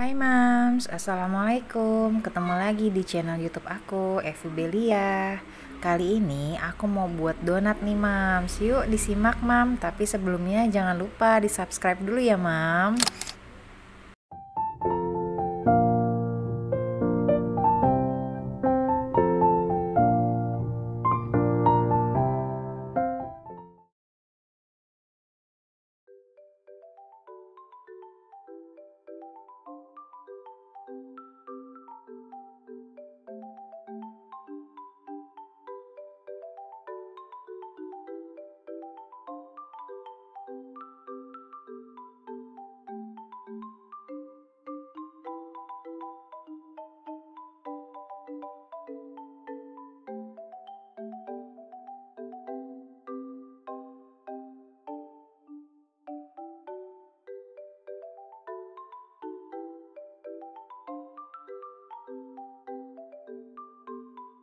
Hai Mams, Assalamualaikum. Ketemu lagi di channel youtube aku, Evi Belia. Kali ini aku mau buat donat nih Mams. Yuk disimak Mam. Tapi sebelumnya jangan lupa di subscribe dulu ya Mam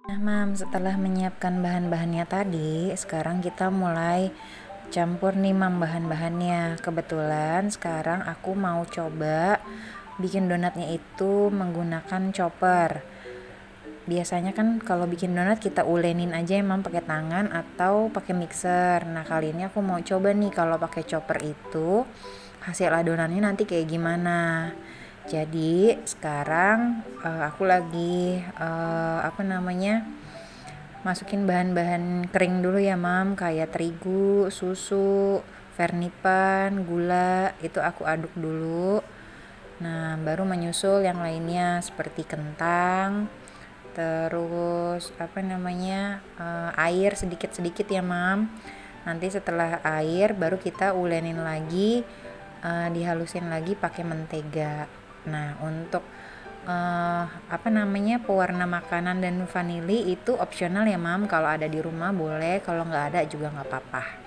Nah, Mam, setelah menyiapkan bahan-bahannya tadi, sekarang kita mulai campur nih Mam bahan-bahannya. Kebetulan sekarang aku mau coba bikin donatnya itu menggunakan chopper. Biasanya kan kalau bikin donat kita ulenin aja emang pakai tangan atau pakai mixer. Nah, kali ini aku mau coba nih kalau pakai chopper itu hasil adonannya nanti kayak gimana jadi sekarang uh, aku lagi uh, apa namanya masukin bahan-bahan kering dulu ya mam. Kayak terigu susu vernipan gula itu aku aduk dulu. Nah baru menyusul yang lainnya seperti kentang terus apa namanya uh, air sedikit-sedikit ya mam. Nanti setelah air baru kita ulenin lagi uh, dihalusin lagi pakai mentega Nah, untuk uh, apa namanya pewarna makanan dan vanili itu opsional ya, Mam. Kalau ada di rumah boleh, kalau nggak ada juga nggak apa-apa.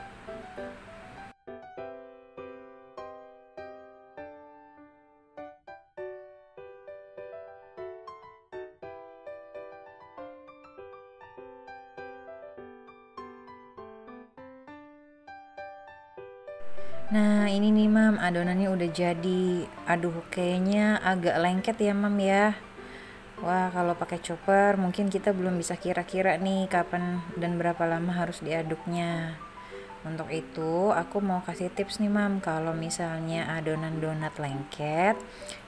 Nah ini nih mam. Adonannya udah jadi. Aduh kayaknya agak lengket ya mam ya. Wah kalau pakai chopper mungkin kita belum bisa kira-kira nih kapan dan berapa lama harus diaduknya. Untuk itu aku mau kasih tips nih mam. Kalau misalnya adonan donat lengket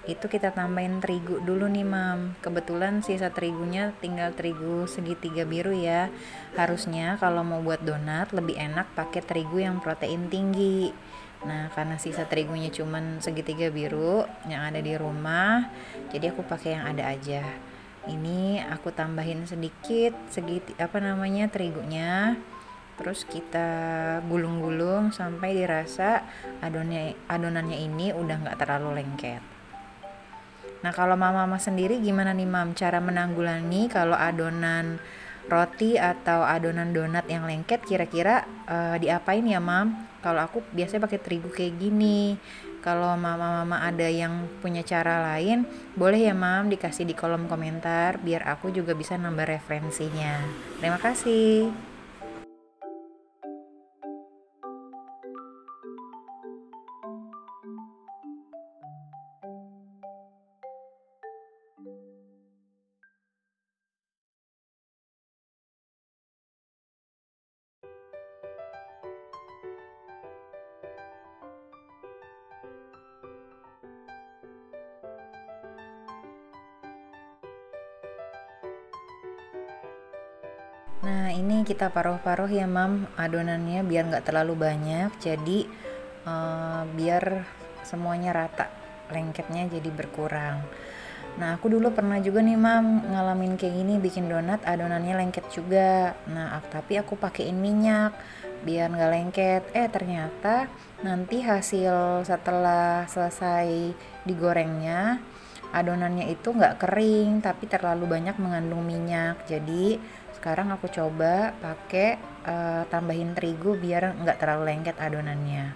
itu kita tambahin terigu dulu nih mam. Kebetulan sisa terigunya tinggal terigu segitiga biru ya. Harusnya kalau mau buat donat lebih enak pakai terigu yang protein tinggi Nah, karena sisa terigunya cuman segitiga biru yang ada di rumah, jadi aku pakai yang ada aja. Ini aku tambahin sedikit segiti apa namanya terigunya. Terus kita gulung-gulung sampai dirasa adonannya adonannya ini udah nggak terlalu lengket. Nah, kalau mama-mama sendiri gimana nih, Mam? Cara menanggulangi kalau adonan roti atau adonan donat yang lengket kira-kira uh, diapain ya mam? Kalau aku biasanya pakai terigu kayak gini. Kalau mama-mama ada yang punya cara lain boleh ya mam dikasih di kolom komentar biar aku juga bisa nambah referensinya. Terima kasih Nah ini kita paruh-paruh ya mam adonannya biar nggak terlalu banyak jadi uh, biar semuanya rata lengketnya jadi berkurang. Nah aku dulu pernah juga nih mam ngalamin kayak gini bikin donat adonannya lengket juga. Nah tapi aku pakein minyak biar nggak lengket. Eh ternyata nanti hasil setelah selesai digorengnya adonannya itu nggak kering tapi terlalu banyak mengandung minyak. Jadi sekarang aku coba pakai uh, tambahin terigu biar nggak terlalu lengket adonannya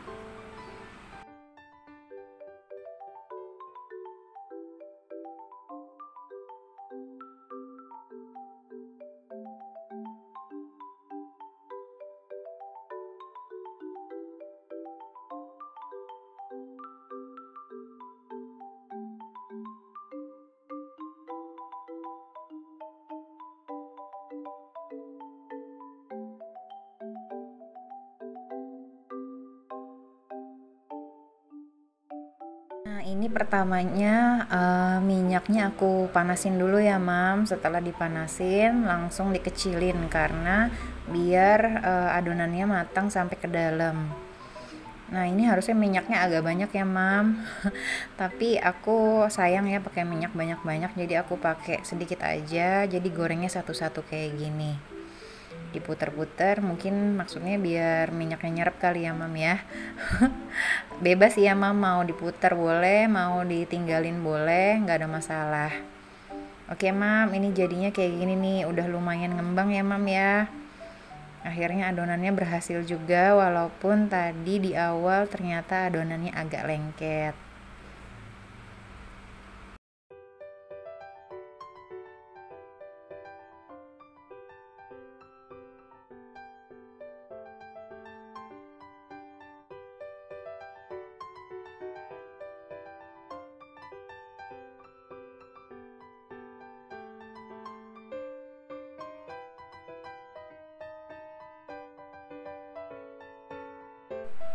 Nah, ini pertamanya uh, minyaknya aku panasin dulu ya, Mam. Setelah dipanasin, langsung dikecilin karena biar uh, adonannya matang sampai ke dalam. Nah, ini harusnya minyaknya agak banyak ya, Mam. Tapi aku sayang ya pakai minyak banyak-banyak, jadi aku pakai sedikit aja. Jadi gorengnya satu-satu kayak gini diputer-puter mungkin maksudnya biar minyaknya nyerap kali ya mam ya. Bebas ya mam mau diputer boleh mau ditinggalin boleh nggak ada masalah. Oke mam ini jadinya kayak gini nih udah lumayan ngembang ya mam ya. Akhirnya adonannya berhasil juga walaupun tadi di awal ternyata adonannya agak lengket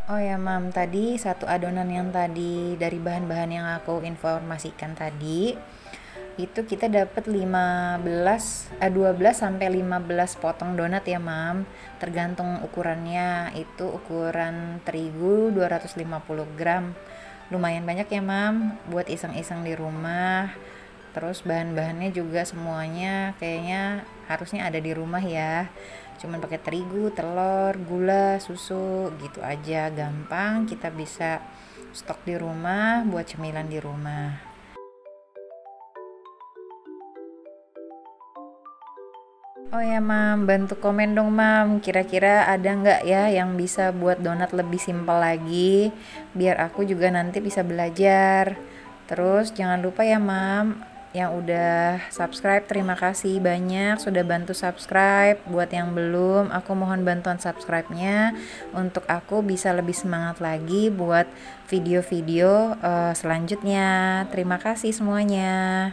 Oh ya mam, tadi satu adonan yang tadi dari bahan-bahan yang aku informasikan tadi itu kita dapat 15 eh 12 sampai 15 potong donat ya mam. Tergantung ukurannya. Itu ukuran terigu 250 gram. Lumayan banyak ya mam buat iseng-iseng di rumah terus bahan-bahannya juga semuanya kayaknya harusnya ada di rumah ya. Cuman pakai terigu telur gula susu gitu aja. Gampang kita bisa stok di rumah buat cemilan di rumah. Oh ya mam, bantu komen dong mam, kira-kira ada nggak ya yang bisa buat donat lebih simpel lagi, biar aku juga nanti bisa belajar. Terus jangan lupa ya mam, yang udah subscribe terima kasih banyak sudah bantu subscribe. Buat yang belum aku mohon bantuan subscribe-nya untuk aku bisa lebih semangat lagi buat video-video uh, selanjutnya. Terima kasih semuanya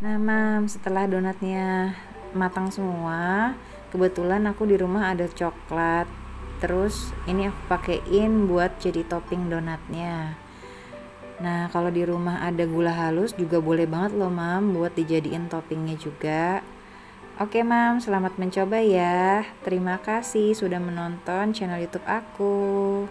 Nah, mam, setelah donatnya matang semua, kebetulan aku di rumah ada coklat. Terus ini aku pakein buat jadi topping donatnya. Nah, kalau di rumah ada gula halus juga boleh banget loh, mam, buat dijadiin toppingnya juga. Oke, mam, selamat mencoba ya. Terima kasih sudah menonton channel YouTube aku.